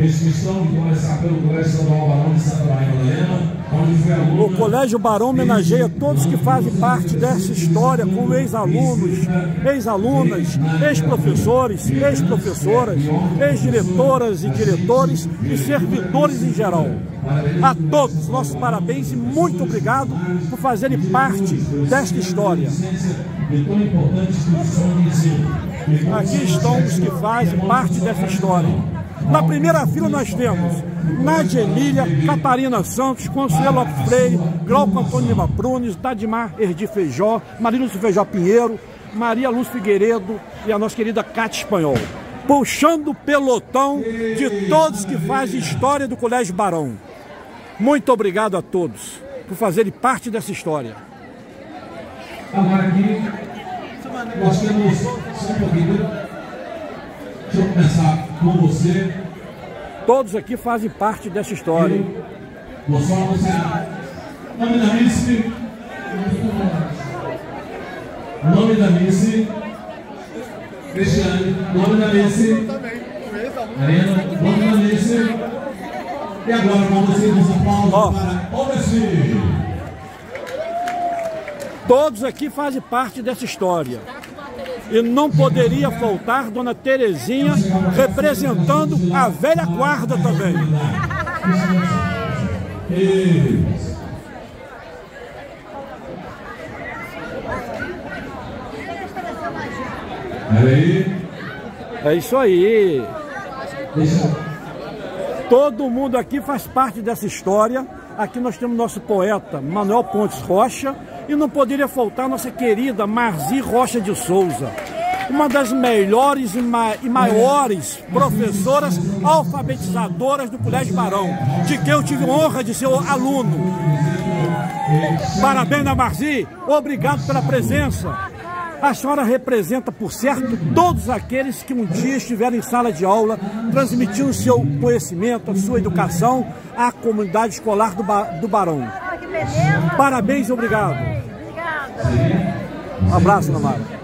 De começar pelo Colégio Estadual Barão de Santa Madalena, onde foi. O Colégio Barão homenageia todos que fazem parte dessa história, como ex-alunos, ex-alunas, ex-professores, ex-professoras, ex-diretoras e diretores e servidores em geral. A todos, nossos parabéns e muito obrigado por fazerem parte desta história. Aqui estão os que fazem parte dessa história. Na primeira fila nós temos Nádia Emília, Catarina Santos, Consuelo Freire, Glauco Antônio Lima Brunes, Tadimar Erdi Feijó, Maria Lúcia Feijó Pinheiro, Maria Luz Figueiredo e a nossa querida Cátia Espanhol. Puxando o pelotão de todos que fazem história do Colégio Barão. Muito obrigado a todos por fazerem parte dessa história. Agora aqui, nós temos. Deixa eu começar com você. Todos aqui fazem parte dessa história. Vou só anunciar. Nome da Miss. Nome da Miss. Cristiane. Nome da Miss. Arena. Nome da Miss. E agora com vocês os aplausos Ó. para o desfile. Todos aqui fazem parte dessa história. E não poderia faltar Dona Terezinha representando a velha guarda também. É isso aí. Todo mundo aqui faz parte dessa história. Aqui nós temos nosso poeta Manuel Pontes Rocha e não poderia faltar nossa querida Marzi Rocha de Souza, uma das melhores e, ma e maiores professoras alfabetizadoras do Colégio Barão, de quem eu tive honra de ser aluno. Parabéns, Marzi, obrigado pela presença. A senhora representa, por certo, todos aqueles que um dia estiveram em sala de aula, transmitindo seu conhecimento, a sua educação à comunidade escolar do, ba do Barão. Parabéns e obrigado. Um abraço, Namara.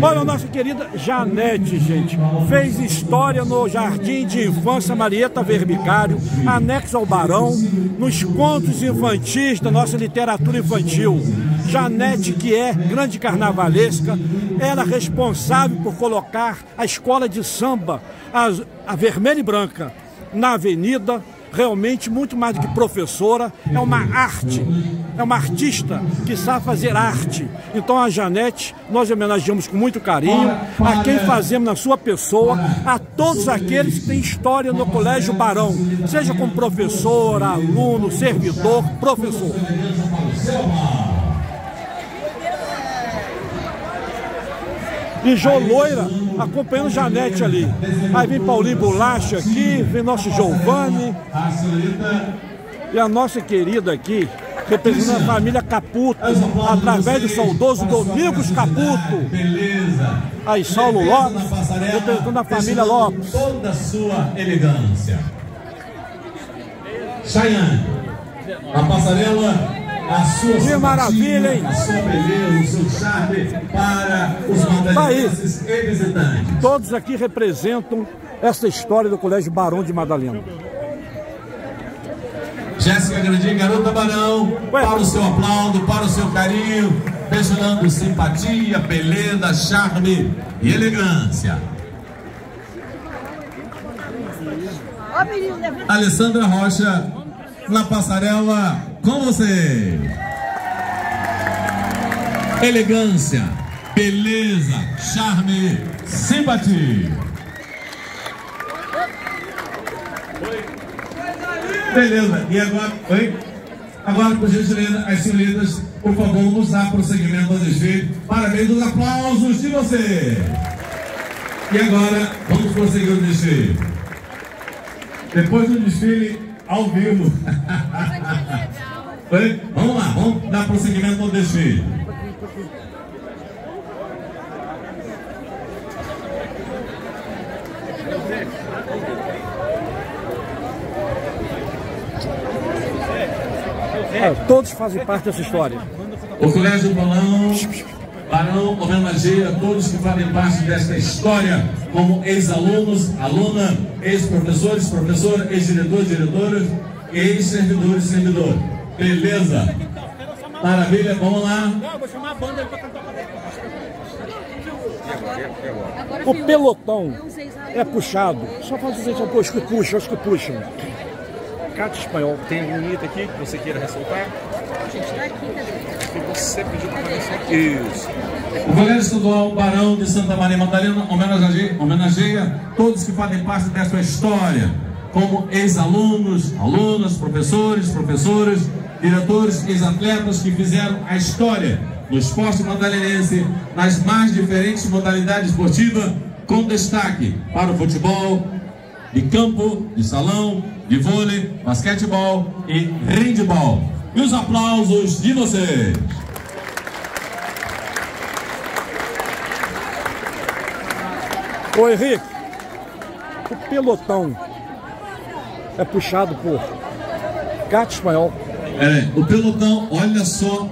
Olha nossa querida Janete, gente. Fez história no Jardim de Infância Marieta Verbicário, anexo ao Barão, nos contos infantis da nossa literatura infantil. Janete, que é grande carnavalesca, era responsável por colocar a escola de samba, a, a vermelha e branca, na avenida, realmente muito mais do que professora, é uma arte, é uma artista que sabe fazer arte. Então a Janete, nós homenageamos com muito carinho a quem fazemos na sua pessoa, a todos aqueles que têm história no Colégio Barão, seja como professor, aluno, servidor, professor. E Jô Loira acompanhando Janete ali. Aí vem Paulinho Bolacha aqui, vem nosso Giovanni e a nossa querida aqui, representando a família Caputo, através do saudoso Domingos Caputo. Beleza. Aí Saulo Lopes, representando a família Lopes. Toda a sua elegância. Cheyenne. A passarela, a sua Que maravilha, hein? A sua beleza, o seu charme para os madalenses e visitantes. Todos aqui representam essa história do Colégio Barão de Madalena. Jéssica Grandinho, garota Barão, Ué. para o seu aplauso, para o seu carinho, desfilando simpatia, beleza, charme e elegância. Alessandra Rocha, na passarela, com você. Elegância, beleza, charme, simpatia. Beleza, e agora, oi? Agora, por gentileza, as senhoritas, por favor, vamos dar prosseguimento ao desfile. Parabéns, os aplausos de você. E agora, vamos prosseguir o desfile. Depois do desfile, ao vivo. Oi? Vamos lá, vamos dar prosseguimento ao desfile. É, todos fazem parte dessa história. O Colégio Balão, Barão homenageia todos que fazem parte desta história, como ex-alunos, aluna ex-professores, professora, ex-diretores, diretoras, ex-servidores, servidor. Beleza? Maravilha, vamos lá. O pelotão é puxado. Só faz o seguinte, os que puxam, os que puxam. Cate espanhol. Tem algum item aqui que você queira ressaltar? A gente tá aqui, cadê? Que você pediu pra aparecer. Isso. O Colégio Estadual Barão de Santa Maria Madalena homenageia, homenageia todos que fazem parte dessa história, como ex-alunos, alunas, professores, professoras, diretores, ex-atletas que fizeram a história no esporte madalenense nas mais diferentes modalidades esportivas, com destaque para o futebol de campo, de salão, de vôlei, basquetebol e handball. E os aplausos de vocês. Ô Henrique, o pelotão é puxado por Gato Espanhol. É, o pelotão, olha só.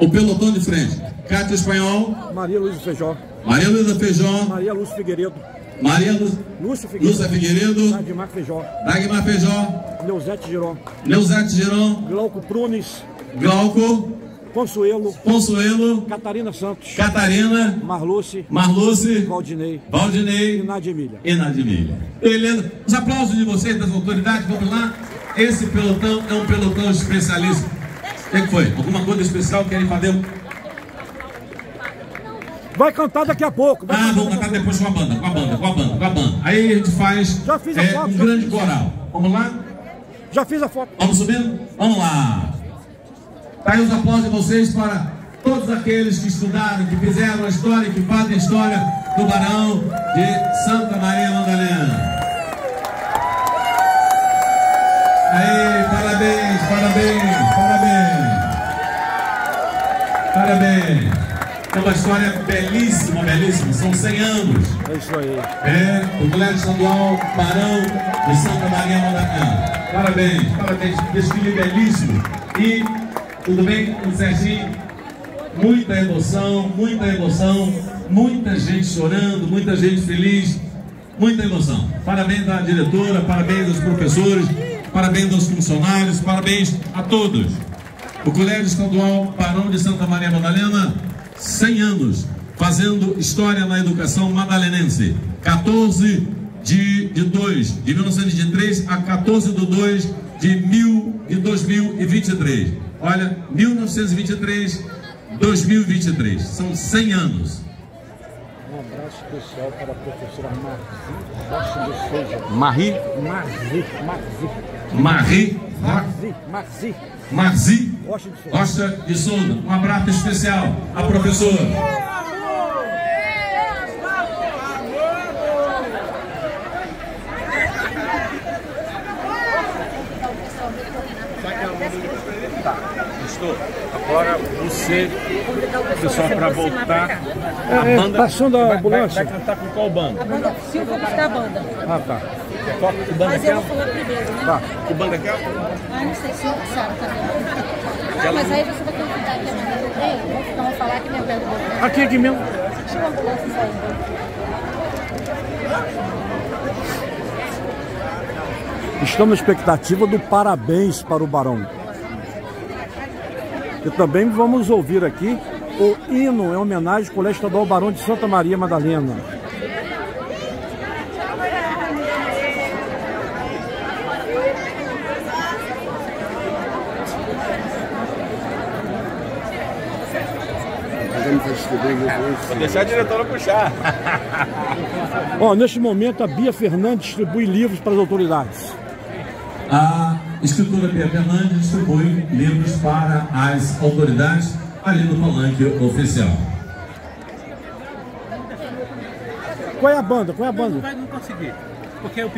O pelotão de frente. Cátia Espanhol, Maria Luísa Feijó, Maria Luísa Feijó, Maria Lúcia Figueiredo, Maria Lu, Lúcia Figueiredo, Lúcia Figueiredo, Nadimar Feijó, Dagmar Feijó, Neuzete Giron, Neuzete Giron, Glauco Prunes, Glauco, Consuelo, Consuelo, Catarina Santos, Catarina, Marluce, Marluce, Valdinei. E Valdinei. Nadia Emília. e Nadimilha. Beleza? Os aplausos de vocês, das autoridades, vamos lá. Esse pelotão é um pelotão especialista. O que foi? Alguma coisa especial querem fazer? Vai cantar daqui a pouco. vai Ah, vamos cantar depois com a banda, com a banda, com a banda, com a banda. Aí a gente faz Já fiz a é, foto, um grande fiz. coral. Vamos lá? Já fiz a foto. Vamos subindo? Vamos lá. Tá aí os aplausos de vocês para todos aqueles que estudaram, que fizeram a história, que fazem a história do Barão de Santa Maria Madalena. Parabéns, parabéns, parabéns. É uma história belíssima, belíssima. São 100 anos. É isso aí. É, o Colégio Estadual Barão de Santa Maria Madalena. Parabéns, parabéns, desfile belíssimo. E, tudo bem com o Serginho? Muita emoção, muita emoção, muita gente chorando, muita gente feliz, muita emoção. Parabéns à diretora, parabéns aos professores, parabéns aos funcionários, parabéns a todos. O Colégio Estadual Barão de Santa Maria Madalena, 100 anos, fazendo história na educação madalenense. 14 de, de 2, de 1923 a 14 de 2 de, mil, de 2023. Olha, 1923, 2023. São 100 anos. Um abraço especial para a professora Marzi Rocha de Souza. Marie. Marzi, Marzi, Marie Marzi, Marzi Marzi Rocha de Souza. Um abraço especial à professora. Estou. Agora você, pessoal, para voltar. A É, é, banda. passando a ambulância. Vai, vai cantar com qual banda? A banda Silva buscar a banda. Ah, tá. Qual que Mas que é? eu vou falar primeiro, né? Tá. Que banda que é? Ah, não sei se o Sara tá vendo. Não, mas aí você vai ter que ficar aqui amanhã. Ei, vou ficar, vou falar que minha perto do Aqui, aqui mesmo. Deixa eu ambulância saindo. Estamos na expectativa do parabéns para o Barão. E também vamos ouvir aqui o hino em homenagem ao Colégio Estadual Barão de Santa Maria Madalena. Vou deixar a diretora puxar. Ó, neste momento a Bia Fernandes distribui livros para as autoridades. A escritora Bia Fernandes distribui livros para as autoridades ali no palanque oficial. Qual é a banda? Qual é a banda? Vai não conseguir. Porque eu